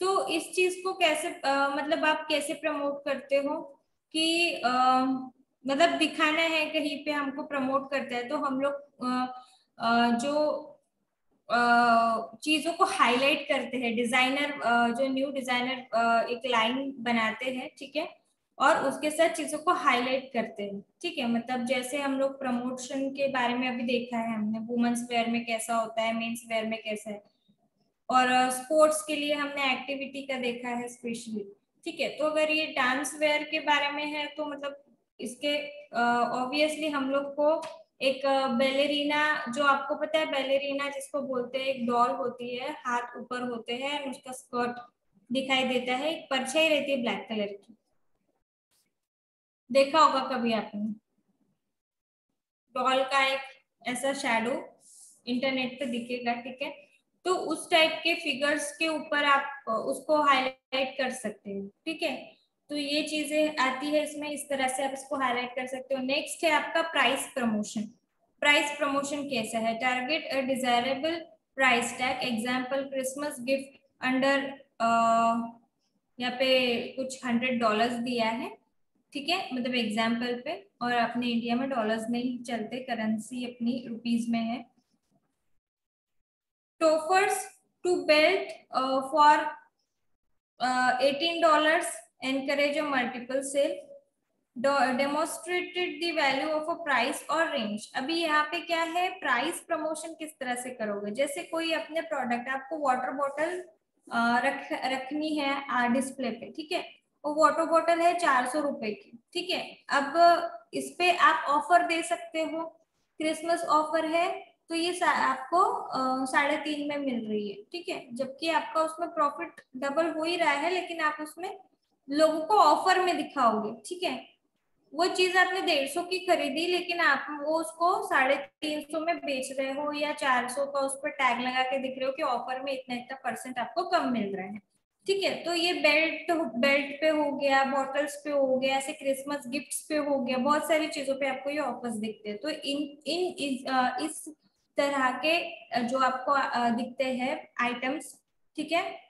तो इस चीज़ को कैसे आ, मतलब आप कैसे प्रमोट करते हो कि आ, मतलब दिखाना है कहीं पे हमको प्रमोट करता है तो हम लोग जो चीज़ों को हाईलाइट करते हैं। डिज़ाइनर जो न्यू डिज़ाइनर एक लाइन बनाते हैं, ठीक है? और उसके साथ चीज़ों को हाईलाइट करते हैं, ठीक है? मतलब जैसे हम लोग प्रमोशन के बारे में अभी देखा है हमने वुमेन्स वेयर में कैसा होता है मेन्स वेयर में कैसा है। और स्पोर्ट्स के लिए हमने एक्टिविटी का देखा है स्पेशली ठीक है? तो अगर ये डांस वेयर के बारे में है तो मतलब इसके ऑब्वियसली हम लोग को एक बेलेरीना, जो आपको पता है, बेलेरीना जिसको बोलते हैं, एक डॉल होती है, हाथ ऊपर होते हैं, उसका स्कर्ट दिखाई देता है, एक परछाई रहती है ब्लैक कलर की। देखा होगा कभी आपने? डॉल का एक ऐसा शेडो इंटरनेट पे दिखेगा, ठीक है? तो उस टाइप के फिगर्स के ऊपर आप उसको हाईलाइट कर सकते हैं, ठीक है? तो ये चीज़ें आती है, इसमें इस तरह से आप इसको हाईलाइट कर सकते हो। नेक्स्ट है आपका प्राइस प्रमोशन प्राइस प्रमोशन कैसा है? Target a desirable price tag example Christmas gift under यहाँ पे कुछ हंड्रेड डॉलर्स दिया है, ठीक है? मतलब एग्ज़ाम्पल पे, और अपने इंडिया में डॉलर्स नहीं चलते करेंसी अपनी रुपीज़ में है। Twofers two belt for eighteen dollars encourage a multiple sale demonstrated the value of a price or range अभी यहाँ पे क्या है? प्राइस प्रमोशन किस तरह से करोगे? जैसे कोई अपने प्रोडक्ट आपको वाटर बॉटल रख, रखनी है डिस्प्ले पे, ठीक है? वो वाटर बॉटल है चार सौ रुपए की, ठीक है? अब इस पे आप ऑफ़र दे सकते हो। क्रिसमस ऑफ़र है तो ये आपको साढ़े तीन में मिल रही है, ठीक है? जबकि आपका उसमें प्रॉफिट डबल हो ही रहा है, लेकिन आप उसमें लोगों को ऑफ़र में दिखाओगे ठीक है? वो चीज़ आपने डेढ़ सौ की खरीदी लेकिन आप वो उसको साढ़े तीन सौ में बेच रहे हो या चार सौ का उस पर टैग लगा के दिख रहे हो कि ऑफ़र में इतना इतना परसेंट आपको कम मिल रहा है ठीक है? तो ये बेल्ट बेल्ट पे हो गया बॉटल्स पे हो गया ऐसे क्रिसमस गिफ्ट्स पे हो गया बहुत सारी चीज़ों पे आपको ये ऑफर्स दिखते हैं। तो इन इन इस, इस तरह के जो आपको दिखते हैं आइटम्स ठीक है?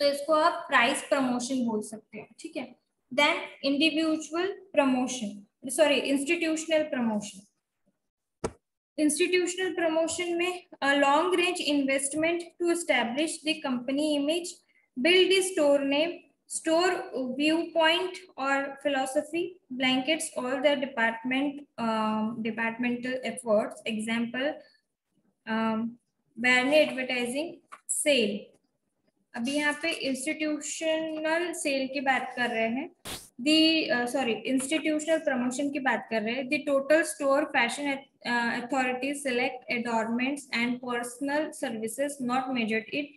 तो इसको आप प्राइस प्रमोशन बोल सकते हैं, ठीक है? Then individual promotion sorry institutional promotion institutional promotion में long range investment to establish the company image build store name store view point or philosophy blankets all the department departmental efforts example Barneys advertising sale अभी यहाँ पे institutional sale की बात कर रहे हैं। The sorry institutional promotion की बात कर रहे हैं। The total store fashion authority select adornments and personal services not measured it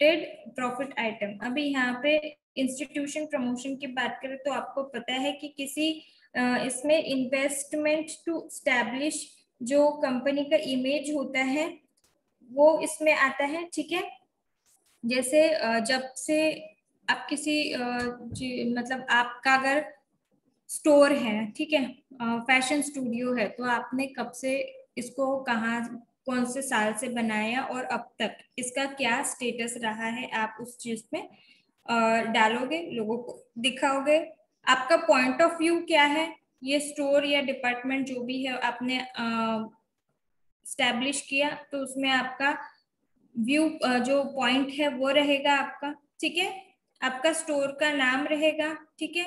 expected profit item अभी यहाँ पे इंस्टीट्यूशन प्रमोशन की बात करें तो आपको पता है कि किसी uh, इसमें इन्वेस्टमेंट टू स्टैब्लिश जो कंपनी का इमेज होता है वो इसमें आता है ठीक है? जैसे जब से आप किसी मतलब आपका अगर स्टोर है, ठीक है फ़ैशन स्टूडियो है तो आपने कब से इसको कहा, कौन से साल से बनाया और अब तक? इसका क्या स्टेटस रहा है? आप उस चीज़ में डालोगे, लोगों को दिखाओगे। आपका पॉइंट ऑफ़ व्यू क्या है? ये स्टोर या डिपार्टमेंट जो भी है, आपने स्टैब्लिश किया तो उसमें आपका व्यू जो पॉइंट है, वो रहेगा आपका, ठीक है? आपका स्टोर का नाम रहेगा, ठीक है?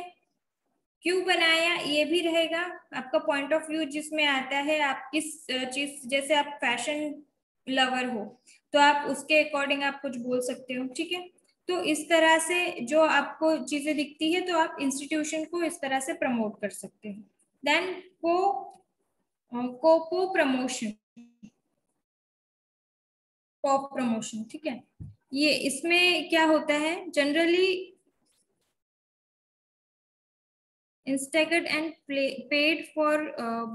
क्यों बनाया, ये भी रहेगा, आपका पॉइंट ऑफ़ व्यू जिसमें आता है, आप किस चीज़, जैसे आप फ़ैशन लवर हो तो आप उसके अकॉर्डिंग आप कुछ बोल सकते हो, ठीक है? तो इस तरह से जो आपको चीज़ें दिखती है तो आप इंस्टीट्यूशन को इस तरह से प्रमोट कर सकते हैं। Then co-op promotion pop promotion ठीक है? ये इसमें क्या होता है? Generally instigated and paid for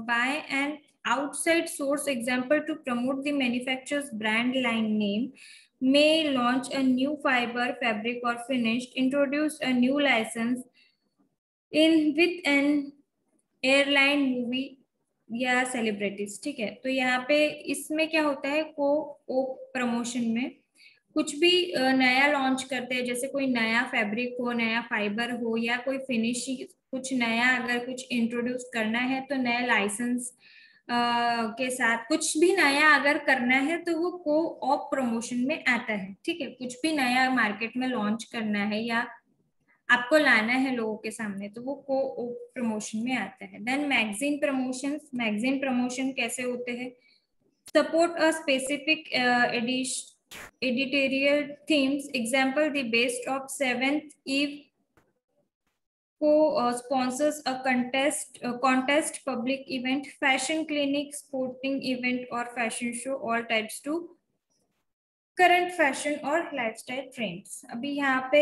by and outside source example to promote the manufacture brand line name may launch a new fibre fabric or finished introduce a new licence in with an airline movie या celebrities ठीक है? तो यहाँ पे इसमें क्या होता है, को, ओ प्रमोशन में कुछ भी नया लॉन्च करते हैं, जैसे कोई नया फैब्रिक हो, नया फाइबर हो, या कोई फिनिशिंग कुछ नया अगर कुछ इंट्रोड्यूस करना है तो नया लाइसेंस के साथ कुछ भी नया अगर करना है तो वो को ऑप प्रमोशन में आता है, ठीक है? कुछ भी नया मार्केट में लॉन्च करना है, या आपको लाना है लोगों के सामने तो वो को प्रमोशन में आता है। Then magazine promotion magazine promotion कैसे होते हैं? Support a specific edit editorial themes example देश ऑफ़ सेवेंथ ईव को sponsors a contest contest public event fashion clinic sporting event or fashion show all types to current fashion or lifestyle trends अभी यहाँ पे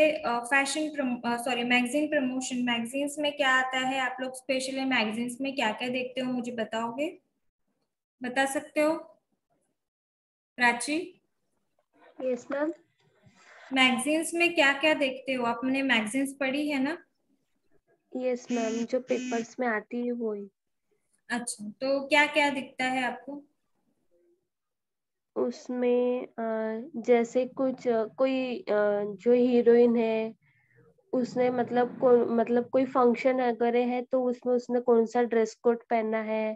fashion sorry magazine promotion magazines में क्या आता है? आप लोग स्पेशली मैगजीन्स में क्या क्या देखते हो? मुझे बताओगे? बता सकते हो? प्राची? यस मैम मैगजीन्स में क्या क्या देखते हो? आपने मैगजीन्स पढ़ी है ना? यस मैम जो पेपर्स में आती है वो ही अच्छा तो क्या क्या दिखता है आपको? उसमें जैसे कुछ कोई जो हीरोइन है उसने मतलब को मतलब कोई फ़ंक्शन अगर है तो उसमें उसने कौन सा ड्रेस कोड पहना है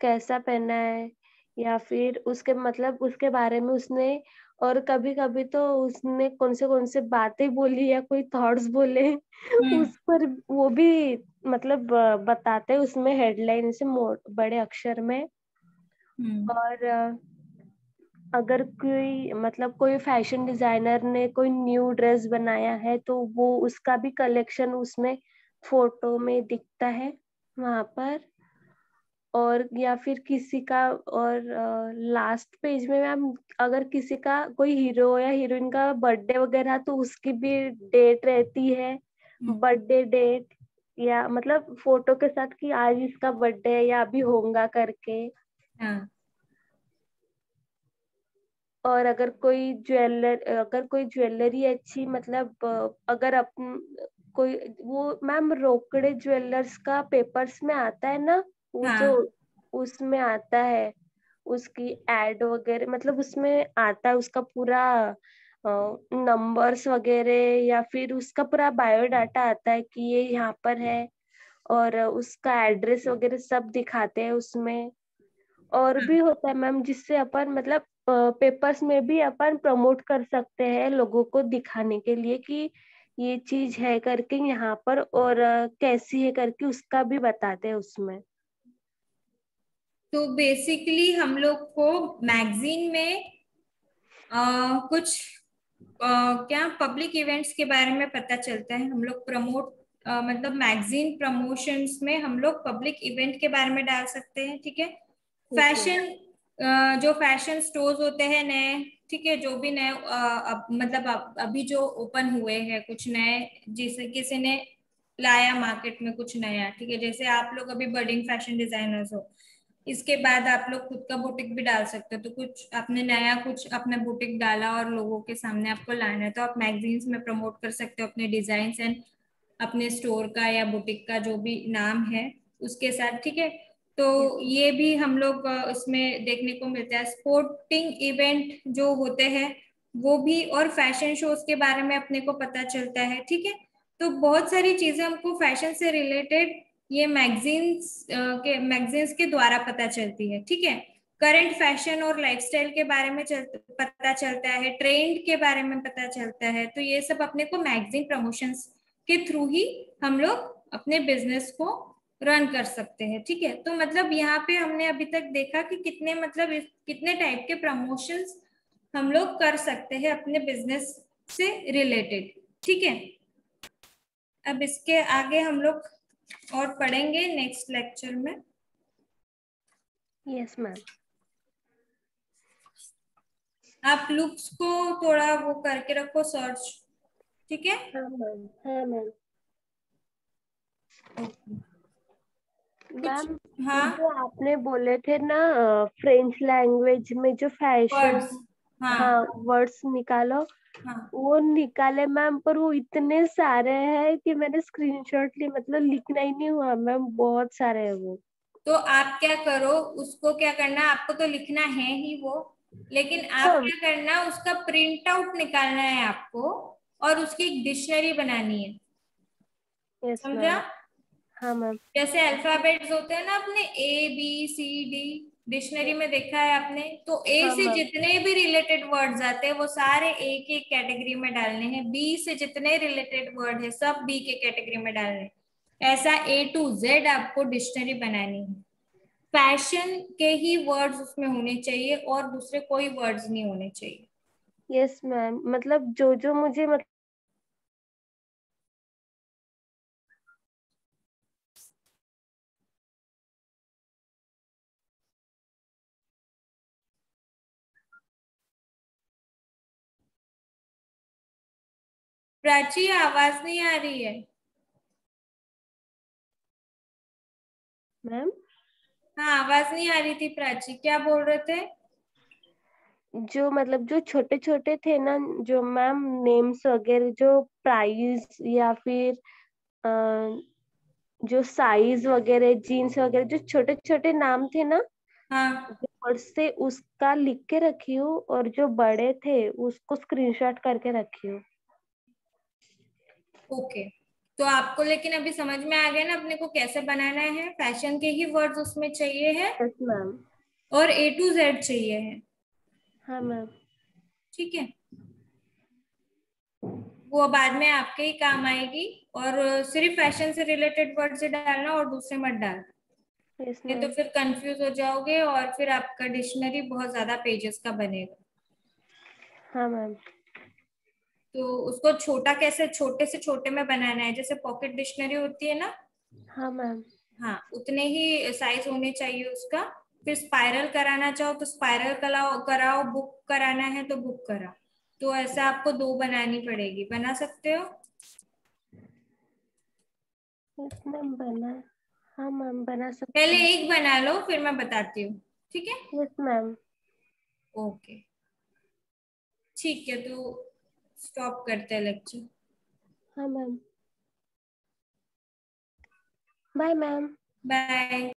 कैसा पहना है या फिर उसके मतलब उसके बारे में उसने और कभी कभी तो उसने कौन से कौन से बातें बोली या कोई थॉट्स बोले हम्म। उस पर वो भी मतलब बताते उसमें हेडलाइन से बड़े अक्षर में हम्म। और अगर कोई मतलब कोई फ़ैशन डिज़ाइनर ने कोई न्यू ड्रेस बनाया है तो वो उसका भी कलेक्शन उसमें फ़ोटो में दिखता है वहाँ पर। और या फिर किसी का और लास्ट पेज में मैम अगर किसी का कोई हीरो या हीरोइन का बर्थडे वगैरह तो उसकी भी डेट रहती है बर्थडे डेट या मतलब फ़ोटो के साथ कि आज इसका बर्थडे है या अभी होगा करके। हाँ। और अगर कोई ज्वेलर अगर कोई ज्वेलरी अच्छी मतलब अगर अपन कोई वो मैम रोकड़े ज्वेलर्स का पेपर्स में आता है ना? वो हाँ. जो उसमें आता है उसकी एड वगैरह मतलब उसमें आता है उसका पूरा नंबर्स वगैरह या फिर उसका पूरा बायोडाटा आता है कि ये यहाँ पर है और उसका एड्रेस वगैरह सब दिखाते हैं उसमें। और भी होता है मैम जिससे अपन मतलब पेपर्स में भी अपन प्रमोट कर सकते हैं लोगों को दिखाने के लिए कि ये चीज़ है करके यहाँ पर और कैसी है करके उसका भी बताते हैं उसमें। तो बेसिकली हम लोग को मैगजीन में आ, कुछ आ, क्या पब्लिक इवेंट्स के बारे में पता चलता है? हम लोग प्रमोट मतलब मैगजीन प्रमोशंस में हम लोग पब्लिक इवेंट के बारे में डाल सकते हैं ठीक है? फ़ैशन जो फ़ैशन स्टोर्स होते हैं नए, ठीक है, जो भी नए मतलब अभी जो ओपन हुए हैं, कुछ नए, जिसे किसी ने लाया मार्केट में कुछ नया, ठीक है, जैसे आप लोग अभी बर्डिंग फ़ैशन डिजाइनर्स हो, इसके बाद आप लोग खुद का बुटीक भी डाल सकते हो तो कुछ आपने नया कुछ अपना बुटीक डाला और लोगों के सामने आपको लाना है तो आप मैगजीन्स में प्रमोट कर सकते हो अपने डिज़ाइन एंड अपने स्टोर का या बुटीक का जो भी नाम है, उसके साथ, ठीक है तो ये भी हम लोग उसमें देखने को मिलता है। स्पोर्टिंग इवेंट जो होते हैं वो भी और फ़ैशन शोज़ के बारे में अपने को पता चलता है ठीक है? तो बहुत सारी चीज़ें हमको फ़ैशन से रिलेटेड ये मैगजीन्स के मैगजीन्स के द्वारा पता चलती है ठीक है? करंट फ़ैशन और लाइफस्टाइल के बारे में चल, पता चलता है ट्रेंड के बारे में पता चलता है तो ये सब अपने को मैगजीन प्रमोशंस के थ्रू ही हम लोग अपने बिज़नेस को रन कर सकते हैं ठीक है? तो मतलब यहाँ पे हमने अभी तक देखा कि कितने मतलब कितने टाइप के प्रमोशंस हम लोग कर सकते हैं अपने बिज़नेस से रिलेटेड ठीक है? अब इसके आगे हम लोग और पढ़ेंगे नेक्स्ट लेक्चर में। यस मैम आप लुक्स को थोड़ा वो करके रखो सर्च ठीक है? हाँ मैम हाँ मैम मैम हाँ? जो आपने बोले थे ना फ्रेंच लैंग्वेज में जो फ़ैशन हाँ। वर्ड्स हाँ, निकालो हाँ. वो निकाले मैम पर वो इतने सारे हैं कि मैंने स्क्रीनशॉट ली मतलब लिखना ही नहीं हुआ मैम बहुत सारे हैं वो। तो आप क्या करो उसको क्या करना आपको तो लिखना है ही वो लेकिन आप हाँ. क्या करना उसका प्रिंट आउट निकालना है आपको और उसकी एक डिक्शनरी बनानी है। समझा? हाँ मैम। जैसे अल्फाबेट्स होते हैं ना अपने A B C D dictionary में देखा है आपने तो ए हाँ, से जितने भी रिलेटेड वर्ड्स आते हैं वो सारे ए के कैटेगरी में डालने हैं। बी से जितने रिलेटेड वर्ड है सब बी के कैटेगरी में डालने ऐसा ए टू जेड आपको डिक्शनरी बनानी है। फ़ैशन के ही वर्ड्स उसमें होने चाहिए और दूसरे कोई वर्ड्स नहीं होने चाहिए। Yes yes, ma'am. मतलब जो जो मुझे मतलब प्राची आवाज़ नहीं आ रही है। मैम हाँ आवाज़ नहीं आ रही थी प्राची। क्या बोल रहे थे? जो मतलब जो छोटे छोटे थे ना जो मैम नेम्स वगैरह जो प्राइस या फिर आ, जो साइज़ वगैरह जीन्स वगैरह जो छोटे छोटे नाम थे ना हाँ। से उसका लिख के रखी हूँ और जो बड़े थे उसको स्क्रीनशॉट करके रखी हूँ। ओके। तो आपको लेकिन अभी समझ में आ गया ना अपने को कैसे बनाना है? फ़ैशन के ही वर्ड्स उसमें चाहिए है? मैम और ए टू जेड चाहिए है। हाँ मैम ठीक है? वो बाद में आपके ही काम आएगी और सिर्फ़ फ़ैशन से रिलेटेड वर्ड से डालना और दूसरे मत डाल नहीं तो फिर कंफ्यूज हो जाओगे और फिर आपका डिक्शनरी बहुत ज़्यादा पेजेस का बनेगा। हाँ मैम तो उसको छोटा कैसे छोटे से छोटे में बनाना है? जैसे पॉकेट डिक्शनरी होती है ना? हाँ मैम हाँ उतने ही साइज़ होने चाहिए उसका। फिर स्पाइरल कराना चाहो तो स्पाइरल कराओ कराओ बुक कराना है तो बुक करा तो ऐसा आपको दो बनानी पड़ेगी। बना सकते हो? मैम बना। हाँ मैम बना सकते पहले एक बना लो फिर मैं बताती हूँ। ठीक है? यस मैम ओके ठीक है तो स्टॉप करते हैं लेक्चर हाँ मैम बाय मैम बाय